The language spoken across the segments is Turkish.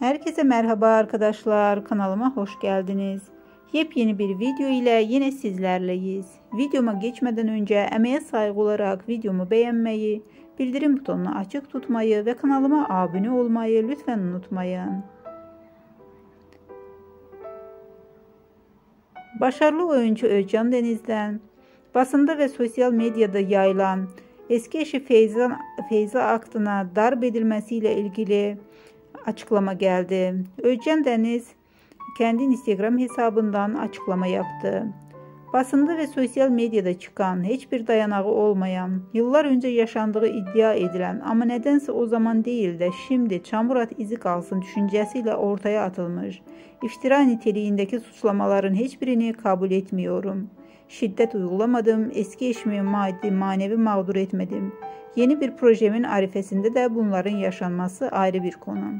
Herkese merhaba arkadaşlar. Kanalıma hoş geldiniz. Yepyeni bir video ile yine sizlerleyiz. Videoma geçmeden önce emeğe saygı olarak videomu beğenmeyi, bildirim butonunu açık tutmayı ve kanalıma abone olmayı lütfen unutmayın. Başarılı oyuncu Özcan Deniz'den basında ve sosyal medyada yayılan eski eşi Feyza, Feyza Aktan'a darp edilmesiyle ilgili açıklama gəldi. Ölkən Dəniz kəndin Instagram hesabından açıklama yaptı. Basında və sosial mediada çıxan, heç bir dayanağı olmayan, yıllar öncə yaşandığı iddia edilən, amma nədənsə o zaman deyil də şimdi çamurat izi qalsın düşüncəsi ilə ortaya atılmış iftira niteliyindəki suçlamaların heç birini qəbul etmiyorum şiddət uygulamadım, eski işimi maddi, manevi mağdur etmədim. Yeni bir projemin arifəsində də bunların yaşanması ayrı bir konu.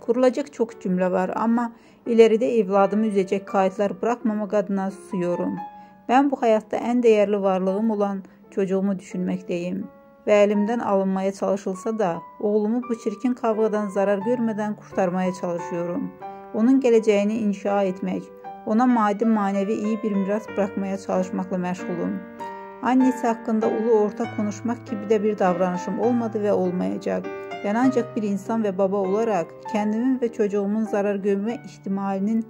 Kurulacaq çox cümlə var, amma iləridə evladımı üzəcək qayıtlar buraxmamaq adına susuyorum. Mən bu həyatda ən dəyərli varlığım olan çocuğumu düşünməkdəyim və əlimdən alınmaya çalışılsa da, oğlumu bu çirkin kavqadan zarar görmədən qurtarmaya çalışıyorum. Onun gələcəyini inşa etmək, ona maddi manevi iyi bir miras bırakmaya çalışmakla meşgulum. Annesi hakkında ulu orta konuşmak gibi de bir davranışım olmadı ve olmayacak. Ben ancak bir insan ve baba olarak kendimin ve çocuğumun zarar görme ihtimalinin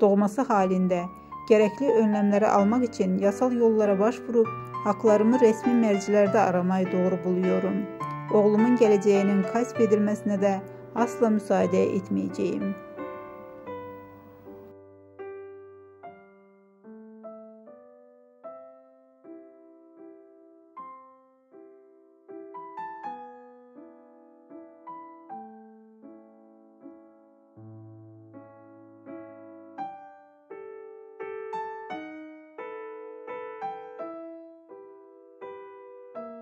doğması halinde gerekli önlemleri almak için yasal yollara başvurup haklarımı resmi mercilerde aramayı doğru buluyorum. Oğlumun geleceğinin kasp edilmesine de asla müsaade etmeyeceğim.''